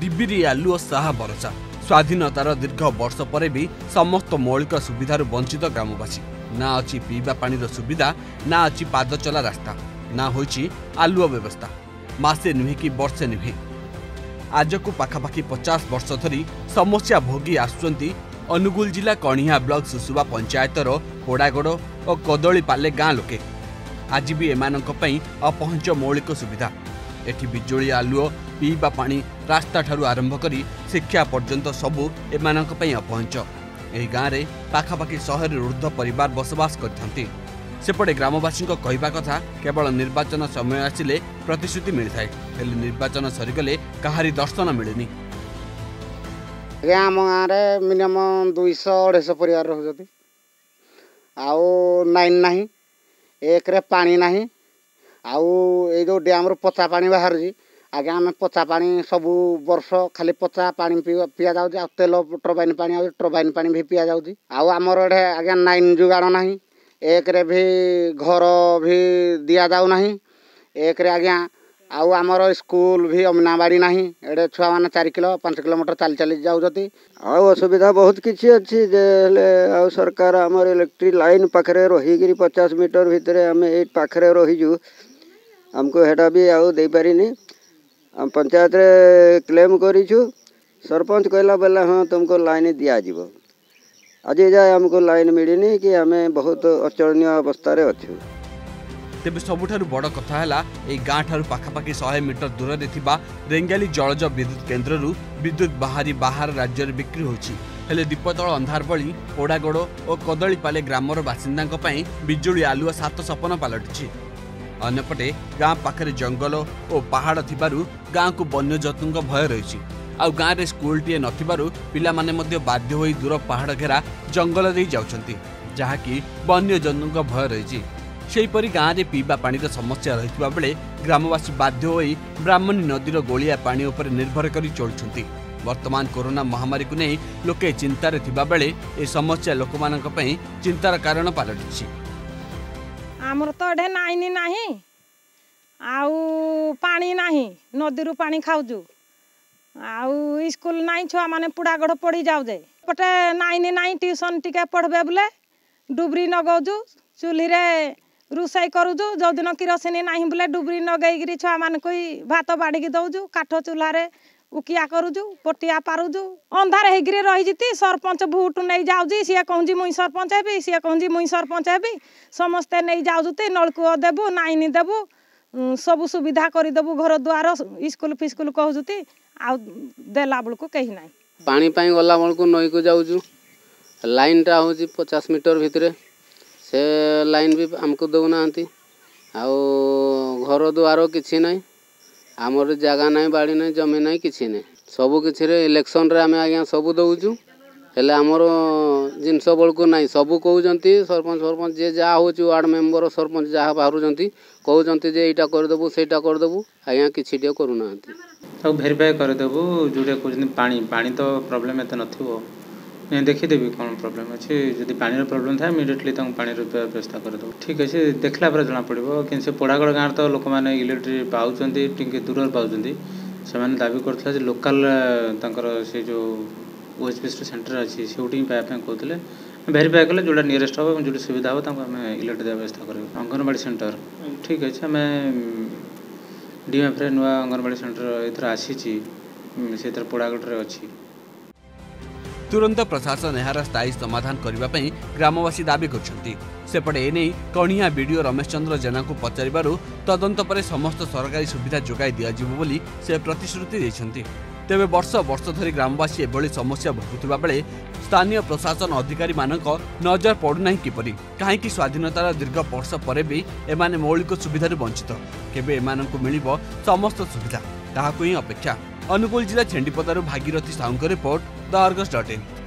डिभिरी आलु साह बरसा स्वाधीनतार दीर्घ वर्ष वर्षपर समस्त मौलिक सुविधु वंचित ग्रामवासी ना अलि पिवा सुविधा ना पाद चला रास्ता ना पादचलास्ता नलुअ व्यवस्था मासे नुहेँ कि वर्षे नुहेँ आजको पाखापा पचास वर्ष धरी समस्या भोगिआस अनुगुल जिल्ला कणिया ब्लक सुसुबा पञ्चायत रोडागढ कदी पाले गाँ लोके आजबि ए अपहञ मौलिक सुविधा एजुली आलु पानी रास्ता करी शिक्षा पर्यन्त सबै एमाइ अपहन्छ गाँडे शहर रुद्ध परिवार बसवास गरिपटे ग्रामवासीको कथा केवल निर्वाचन समय आसे प्रतिश्रुति मिलथाय मिथाए निर्वाचन सरी गले कहाँ दर्शन मिलनी एम आ र मिनिमम 200 अढ परिवार रहेछ आउ नाइन नै एक ଆଉ ଏଇ ଯେଉଁ ଡ୍ୟାମ୍ରୁ ପଚା ପାଣି ବାହାରୁଛି ଆଜ୍ଞା ଆମେ ପଚା ପାଣି ସବୁ ବର୍ଷ ଖାଲି ପଚା ପାଣି ପିଆଯାଉଛି ଆଉ ତେଲ ଟର୍ବାଇନ୍ ପାଣି ଆସୁଛି ଟର୍ବାଇନ୍ ପାଣି ବି ପିଆଯାଉଛି ଆଉ ଆମର ଏଠି ଆଜ୍ଞା ଲାଇନ୍ ଯୋଗାଣ ନାହିଁ ଏକରେ ବି ଘର ବି ଦିଆଯାଉ ନାହିଁ ଏକରେ ଆଜ୍ଞା ଆଉ ଆମର ସ୍କୁଲ ବି ଅମନାବାଡ଼ି ନାହିଁ ଏଡ଼େ ଛୁଆମାନେ ଚାରି କିଲୋ ପାଞ୍ଚ କିଲୋମିଟର ଚାଲି ଚାଲି ଯାଉଛନ୍ତି ଆଉ ଅସୁବିଧା ବହୁତ କିଛି ଅଛି ଯେ ହେଲେ ଆଉ ସରକାର ଆମର ଇଲେକ୍ଟ୍ରିକ୍ ଲାଇନ୍ ପାଖରେ ରହିକିରି ପଚାଶ ମିଟର ଭିତରେ ଆମେ ଏଇ ପାଖରେ ରହିଛୁ ଆମକୁ ହେଟା ବି ଆଉ ଦେଇପାରିନି ଆମ ପଞ୍ଚାୟତରେ କ୍ଲେମ୍ କରିଛୁ ସରପଞ୍ଚ କହିଲା ବୋଲେ ହଁ ତୁମକୁ ଲାଇନ୍ ଦିଆଯିବ ଆଜି ଯାଏ ଆମକୁ ଲାଇନ୍ ମିଳିନି କି ଆମେ ବହୁତ ଅଚଳନୀୟ ଅବସ୍ଥାରେ ଅଛୁ ତେବେ ସବୁଠାରୁ ବଡ଼ କଥା ହେଲା ଏହି ଗାଁଠାରୁ ପାଖାପାଖି ଶହେ ମିଟର ଦୂରରେ ଥିବା ରେଙ୍ଗାଲି ଜଳଜ ବିଦ୍ୟୁତ୍ କେନ୍ଦ୍ରରୁ ବିଦ୍ୟୁତ୍ ବାହାରି ବାହାର ରାଜ୍ୟରେ ବିକ୍ରି ହେଉଛି ହେଲେ ଦୀପତଳ ଅନ୍ଧାରବଳି ଓଡ଼ାଗୋଡ଼ ଓ କଦଳୀପାଲେ ଗ୍ରାମର ବାସିନ୍ଦାଙ୍କ ପାଇଁ ବିଜୁଳି ଆଲୁଅ ସାତ ସପନ ପାଲଟିଛି ଅନ୍ୟପଟେ ଗାଁ ପାଖରେ ଜଙ୍ଗଲ ଓ ପାହାଡ଼ ଥିବାରୁ ଗାଁକୁ ବନ୍ୟଜନ୍ତୁଙ୍କ ଭୟ ରହିଛି ଆଉ ଗାଁରେ ସ୍କୁଲଟିଏ ନଥିବାରୁ ପିଲାମାନେ ମଧ୍ୟ ବାଧ୍ୟ ହୋଇ ଦୂର ପାହାଡ଼ ଘେରା ଜଙ୍ଗଲ ଦେଇ ଯାଉଛନ୍ତି ଯାହାକି ବନ୍ୟଜନ୍ତୁଙ୍କ ଭୟ ରହିଛି ସେହିପରି ଗାଁରେ ପିଇବା ପାଣିର ସମସ୍ୟା ରହିଥିବା ବେଳେ ଗ୍ରାମବାସୀ ବାଧ୍ୟ ହୋଇ ବ୍ରାହ୍ମଣୀ ନଦୀର ଗୋଳିଆ ପାଣି ଉପରେ ନିର୍ଭର କରି ଚଳୁଛନ୍ତି ବର୍ତ୍ତମାନ କରୋନା ମହାମାରୀକୁ ନେଇ ଲୋକେ ଚିନ୍ତାରେ ଥିବାବେଳେ ଏ ସମସ୍ୟା ଲୋକମାନଙ୍କ ପାଇଁ ଚିନ୍ତାର କାରଣ ପାଲଟିଛି ଆମର ତ ଏଠି ଲାଇନ୍ ନାହିଁ ଆଉ ପାଣି ନାହିଁ ନଦୀରୁ ପାଣି ଖାଉଛୁ ଆଉ ସ୍କୁଲ ନାହିଁ ଛୁଆମାନେ ପୋଡ଼ାଗଡ଼ ପଡ଼ି ଯାଉଛେ ପଟେ ନାଇନ୍ ନାହିଁ ଟ୍ୟୁସନ୍ ଟିକେ ପଢ଼ବେ ବୋଲେ ଡୁବରି ନଗଉଛୁ ଚୁଲିରେ ରୋଷେଇ କରୁଛୁ ଯେଉଁଦିନ କିରୋସିନି ନାହିଁ ବୋଲେ ଡୁବରି ନଗେଇକିରି ଛୁଆମାନଙ୍କୁ ଭାତ ବାଢ଼ିକି ଦେଉଛୁ କାଠ ଚୁଲାରେ ଉକିଆ କରୁଛୁ ପଟିଆ ପାରୁଛୁ ଅନ୍ଧାର ହେଇକିରି ରହିଯିତି ସରପଞ୍ଚ ଭୋଟ ନେଇ ଯାଉଛି ସିଏ କହୁଛି ମୁଇଁ ସରପଞ୍ଚ ହେବି ସିଏ କହୁଛି ମୁଇଁ ସରପଞ୍ଚ ହେବି ସମସ୍ତେ ନେଇ ଯାଉଛନ୍ତି ନଳକୂଅ ଦେବୁ ନାଇନି ଦେବୁ ସବୁ ସୁବିଧା କରିଦେବୁ ଘର ଦ୍ୱାର ଇସ୍କୁଲ ଫିସ୍କୁଲ କହୁଛନ୍ତି ଆଉ ଦେଲା ବେଳକୁ କେହି ନାହିଁ ପାଣି ପାଇଁ ଗଲା ବେଳକୁ ନଈକୁ ଯାଉଛୁ ଲାଇନ୍ଟା ହେଉଛି ପଚାଶ ମିଟର ଭିତରେ ସେ ଲାଇନ୍ ବି ଆମକୁ ଦେଉନାହାନ୍ତି ଆଉ ଘର ଦ୍ୱାର କିଛି ନାହିଁ ଆମର ଜାଗା ନାହିଁ ବାଡ଼ି ନାହିଁ ଜମି ନାହିଁ କିଛି ନାହିଁ ସବୁ କିଛିରେ ଇଲେକ୍ସନ୍ରେ ଆମେ ଆଜ୍ଞା ସବୁ ଦେଉଛୁ ହେଲେ ଆମର ଜିନିଷ ବେଳକୁ ନାହିଁ ସବୁ କହୁଛନ୍ତି ସରପଞ୍ଚ ସରପଞ୍ଚ ଯିଏ ଯାହା ହେଉଛି ୱାର୍ଡ଼ ମେମ୍ବର ସରପଞ୍ଚ ଯାହା ବାହାରୁଛନ୍ତି କହୁଛନ୍ତି ଯେ ଏଇଟା କରିଦେବୁ ସେଇଟା କରିଦେବୁ ଆଜ୍ଞା କିଛି ଟିକେ କରୁନାହାନ୍ତି ଆଉ ଭେରିଫାଏ କରିଦେବୁ ଯେଉଁଟା କହୁଛନ୍ତି ପାଣି ପାଣି ତ ପ୍ରୋବ୍ଲେମ୍ ଏତେ ନଥିବ ଦେଖିଦେବି କ'ଣ ପ୍ରୋବ୍ଲେମ୍ ଅଛି ଯଦି ପାଣିର ପ୍ରୋବ୍ଲେମ୍ ଥାଏ ଇମିଡ଼ିଏଟ୍ଲି ତାଙ୍କୁ ପାଣିର ବ୍ୟବସ୍ଥା କରିଦେବୁ ଠିକ୍ ଅଛି ଦେଖିଲା ପରେ ଜଣାପଡ଼ିବ କିନ୍ତୁ ସେ ପୋଡ଼ାଗଡ଼ ଗାଁରେ ତ ଲୋକମାନେ ଇଲେକ୍ଟ୍ରି ପାଉଛନ୍ତି ଟିକେ ଦୂରରେ ପାଉଛନ୍ତି ସେମାନେ ଦାବି କରୁଥିଲେ ଯେ ଲୋକାଲ୍ ତାଙ୍କର ସେ ଯେଉଁ ଓଏଚ୍ପିଏସ୍ର ସେଣ୍ଟର ଅଛି ସେଇଠି ପାଇବା ପାଇଁ କହୁଥିଲେ ଭେରିଫାଏ କଲେ ଯେଉଁଟା ନିୟରେଷ୍ଟ ହେବ ଏବଂ ଯେଉଁଠି ସୁବିଧା ହେବ ତାଙ୍କୁ ଆମେ ଇଲେକ୍ଟ୍ରି ଦେବା ବ୍ୟବସ୍ଥା କରିବୁ ଅଙ୍ଗନବାଡ଼ି ସେଣ୍ଟର ଠିକ୍ ଅଛି ଆମେ ଡିଏମ୍ଏଫ୍ରେ ନୂଆ ଅଙ୍ଗନବାଡ଼ି ସେଣ୍ଟର ଏଥର ଆସିଛି ସେଥିରେ ପୋଡ଼ାଗଡ଼ରେ ଅଛି तुरंत प्रशासन यहाँ स्थायी समाधान ग्रामवासी दावी गरिन्छ सपटे एनै कहाँ विडिओ रमेश चन्द्र जेना तदंत तद समस्त सरकारी सुविधा जोग्यो बोलीश्रुति तेबै वर्ष वर्ष धरी ग्रामवासी एभरि समस्या भोगुब स्थानीय प्रशासन अधिकारी अधिक नजर पडुनापरि काहीँक स्वाधीनतार दीर्घ वर्ष पर पनि ए मौलिक सुविधाहरू वञ्चित केवे मिल समस्त सुविधा अपेक्षा अनुकूल जिला झेन्डीपदार भागीरथी साह्रको रिपोर्ट theargus.in.